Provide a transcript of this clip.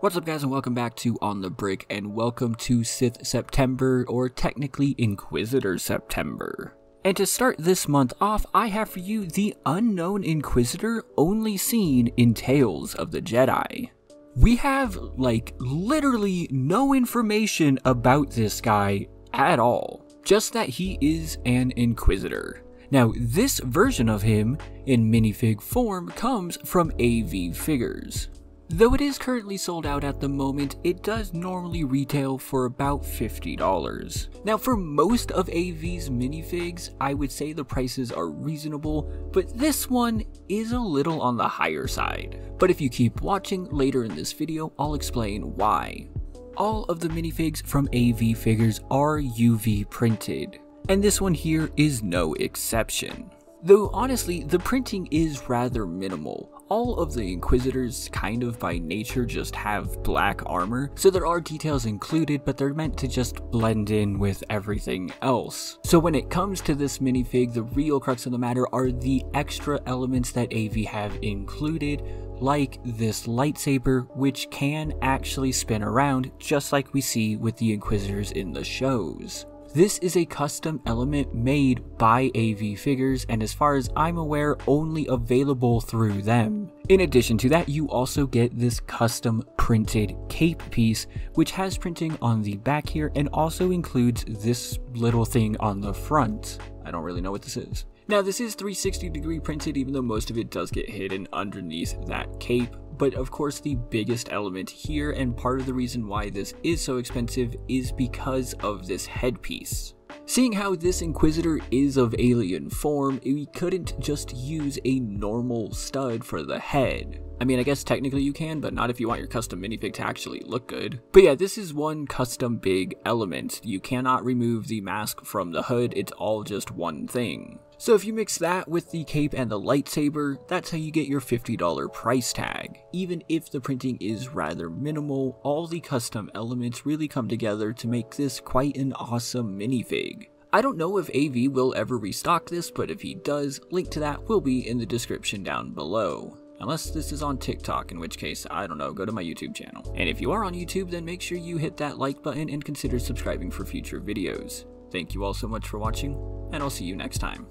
What's up guys and welcome back to On the Brick and welcome to Sith September or technically Inquisitor September. And to start this month off, I have for you the unknown Inquisitor only seen in Tales of the Jedi. We have like literally no information about this guy at all, just that he is an Inquisitor. Now, this version of him in minifig form comes from AV Figures. Though it is currently sold out at the moment, it does normally retail for about $50. Now for most of AV's minifigs, I would say the prices are reasonable, but this one is a little on the higher side. But if you keep watching later in this video, I'll explain why. All of the minifigs from AV figures are UV printed, and this one here is no exception. Though honestly, the printing is rather minimal. All of the Inquisitors kind of by nature just have black armor, so there are details included, but they're meant to just blend in with everything else. So when it comes to this minifig, the real crux of the matter are the extra elements that AV have included, like this lightsaber, which can actually spin around, just like we see with the Inquisitors in the shows. This is a custom element made by AV Figures and as far as I'm aware only available through them. In addition to that you also get this custom printed cape piece which has printing on the back here and also includes this little thing on the front. I don't really know what this is. Now this is 360 degree printed even though most of it does get hidden underneath that cape, but of course the biggest element here and part of the reason why this is so expensive is because of this headpiece. Seeing how this Inquisitor is of alien form, we couldn't just use a normal stud for the head. I mean, I guess technically you can, but not if you want your custom minifig to actually look good. But yeah, this is one custom big element. You cannot remove the mask from the hood, it's all just one thing. So if you mix that with the cape and the lightsaber, that's how you get your $50 price tag. Even if the printing is rather minimal, all the custom elements really come together to make this quite an awesome minifig. I don't know if AV will ever restock this, but if he does, link to that will be in the description down below. Unless this is on TikTok, in which case, I don't know, go to my YouTube channel. And if you are on YouTube, then make sure you hit that like button and consider subscribing for future videos. Thank you all so much for watching, and I'll see you next time.